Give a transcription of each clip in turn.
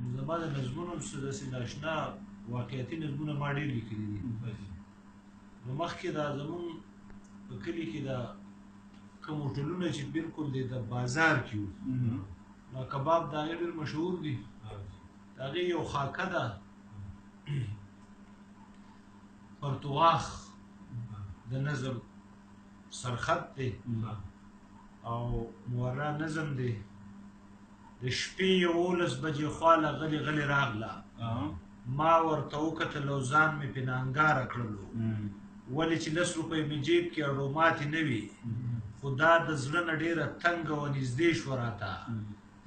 نو زما د نظمونو څه داسې ناشنا واقعیتي نظمونه ما ډېر لیکلي دي نو مخکې دا زمونږ په کلي کې دا کوم هوټلونه چې بالکل دی د بازار کې وو نو کباب دا ډېر مشهور دي هغه یو خاکه ده پرتواخ د نظم سرخط دی او مورا نظم دی د شپې یوولس بجې خوا له غلي غلي راغله ما ورته وکتل او ځان مې پې نانګاره کړلو ولې چې لس روپۍ مې جیب کې اړو ماتې نه وي خو دا د زړه نه ډېره تنګه و نږدې شوه راته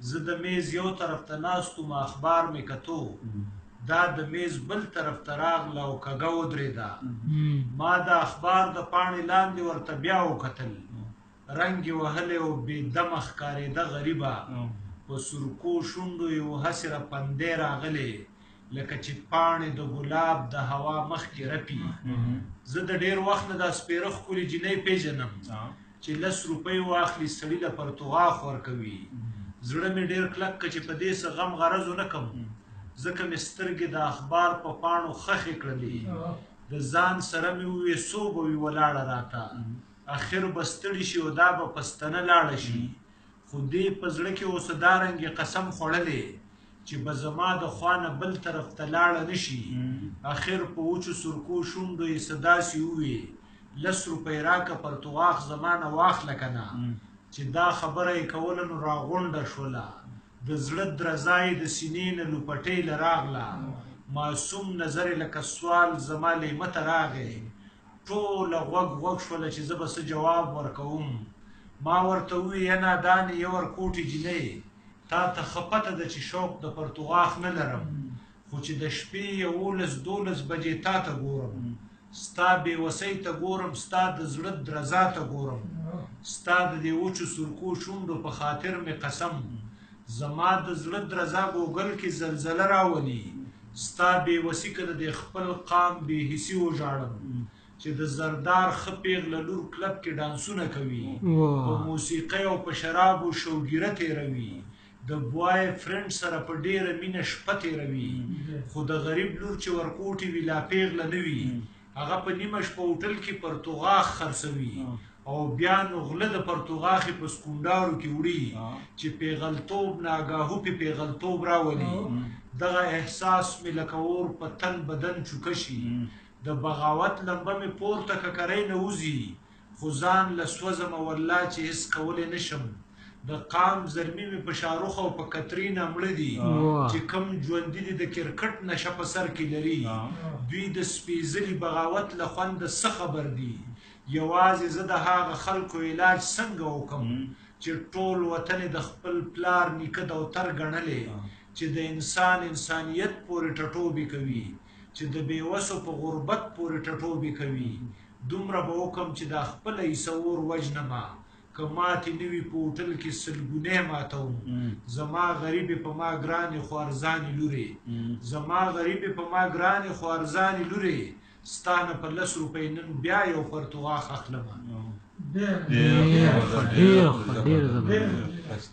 زه د میز یو طرف ته ناست وم اخبار مې کتو دا د میز بل طرف ته راغله او کږه ودرېده ما د اخبار د پاڼې لاندې ورته بیا وکتل رنګ یې وهلی او بې دمه ښکارېده، غریبه په سورکو شونډو یې و هسې رپندی راغلی لکه چې پاڼې د ګلاب د هوا مخکې رپي. زه د ډېر وخت نه دا سپېره ښکلې جینۍ پېژنم چې لس روپۍ واخلي سړي له پرتو غاښ ورکوي. زړه مې ډېر کلک که چې په دې څه غم غرض ونه کړم ځکه مې سترګې د اخبار په پاڼو خښې کړلې، د ځان سره مې ووې څو به وي ولاړه راته. اخر به ستړي شي او دا به پستنه لاړه شي خو دې په زړه کې اوس دا رنګې قسم خوړلی چې به زما د خوا نه بل طرف ته لاړه نه شي اخر په وچو سرکو شونډو یې څه داسې ووې لس روپۍ راکه پرتوغاښ زما نه واخله که نه چې دا خبره یې کوله نو راغونډه شوله د زړه درزا یې د سینې نه لوپټۍ له راغله معصوم نظر یې لکه سوال زما لیمه ته راغی ټول غوږ غوږ شول چې زه به څه جواب ورکوم ما ورته وویې نه دا نې یور کوټې جینۍ تا ته ښه پته ده چې شوق د پرتوغاښ نه لرم خو چې د شپې یوولس دولس بجې تا ته ګورم ستا بې وسۍ ته ګورم ستا د زړه درزا ته ګورم ستا د دې وچو سرکو شونډو په خاطر مې قسم زما د زړه درزا ګوګل کې زلزله راولي ستا بې وسي که د خپل قام بې حسي وژاړم چې د زردار ښه پیغله لور کلب کې ډانسونه کوي په موسیقۍ او په شرابو شوګیره تیروي د بوای فرند سره په ډیره مینه شپه تیروي خو د غریب لور چې ورکوټي وي لا پیغله نه وي هغه په نیمه شپه هوټل کې پرتوغاښ خرڅوي او بیا نو غله د پرتوغاښې په سکونډارو کې وړي چې پیغلتوب ناګاهو په پیغلتوب راولي دغه احساس مې لکه اور په تن بدن چوکه شي د بغاوت لمبه مې پورته ککرۍ نه وځي خو ځان له سوځمه والله چې هېڅ کولی نه شم د قام زلمي مې په شاروخ او په کترينا مړه دي چې کوم ژوندي دي د کرکټ نشه په سر کې لري دوی د سپېځلي بغاوت له خونده څه خبر دي يوازې زه د هغه خلکو علاج څنګه وکم چې ټول وطن يې د خپل پلار نيکه دوتر ګڼلی چې د انسان انسانيت پورې ټټوبې کوي چې د بې وسو په غربت پورې ټټوبې کوي، دومره به وکړم چې دا خپل عیسه ور وژنمه، که ماتې نه وي په هوټل کې سلګونې ماتوم، زما غریبې په ما ګرانې خو ارزانې لورې، زما غریبې په ما ګرانې خو ارزانې لورې، ستا نه په لس روپۍ نن بیا یو پرتو غاښ اخلمه. ډېر ښه ډېر ښه ډېر زبردست.